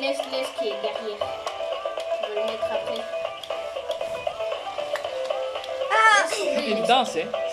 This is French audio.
laisse, laisse qui est derrière. Je vais le mettre après. Ah Il danse, hein.